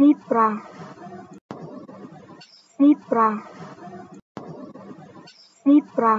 zebra zebra zebra